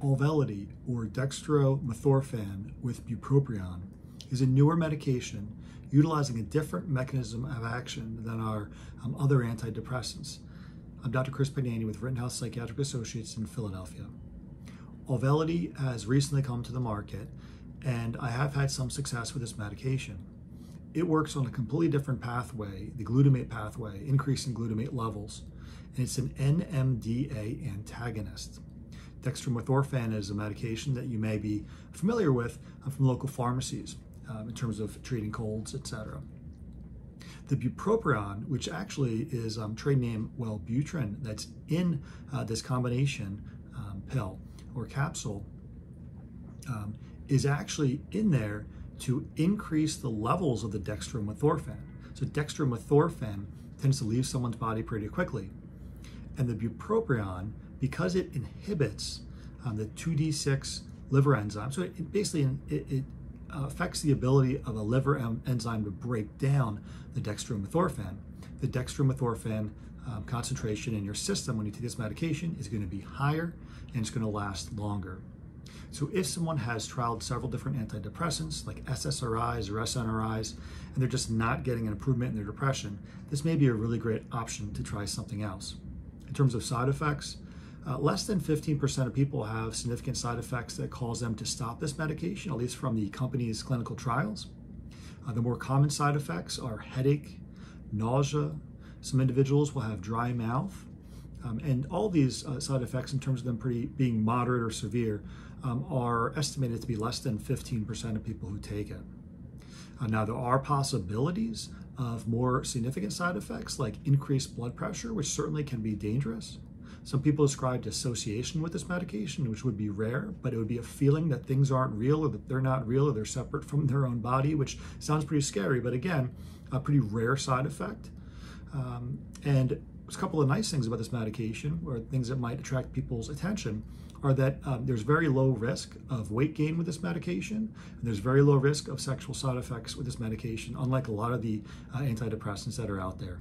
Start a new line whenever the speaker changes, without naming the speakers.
Auvelity, or dextromethorphan with bupropion, is a newer medication utilizing a different mechanism of action than our um, other antidepressants. I'm Dr. Chris Pagnani with Rittenhouse Psychiatric Associates in Philadelphia. Auvelity has recently come to the market, and I have had some success with this medication. It works on a completely different pathway, the glutamate pathway, increasing glutamate levels, and it's an NMDA antagonist. Dextromethorphan is a medication that you may be familiar with uh, from local pharmacies um, in terms of treating colds, etc. The bupropion, which actually is um, trade name Wellbutrin, that's in uh, this combination um, pill or capsule, um, is actually in there to increase the levels of the dextromethorphan. So dextromethorphan tends to leave someone's body pretty quickly. And the bupropion, because it inhibits um, the 2D6 liver enzyme, so it, basically it, it uh, affects the ability of a liver en enzyme to break down the dextromethorphan. The dextromethorphan um, concentration in your system when you take this medication is going to be higher and it's going to last longer. So if someone has trialed several different antidepressants like SSRIs or SNRIs and they're just not getting an improvement in their depression, this may be a really great option to try something else. In terms of side effects, uh, less than 15% of people have significant side effects that cause them to stop this medication, at least from the company's clinical trials. Uh, the more common side effects are headache, nausea. Some individuals will have dry mouth. Um, and all these uh, side effects, in terms of them pretty, being moderate or severe, um, are estimated to be less than 15% of people who take it. Uh, now, there are possibilities of more significant side effects like increased blood pressure, which certainly can be dangerous. Some people describe association with this medication, which would be rare, but it would be a feeling that things aren't real or that they're not real or they're separate from their own body, which sounds pretty scary, but again, a pretty rare side effect. Um, and a couple of nice things about this medication, or things that might attract people's attention, are that um, there's very low risk of weight gain with this medication, and there's very low risk of sexual side effects with this medication, unlike a lot of the uh, antidepressants that are out there.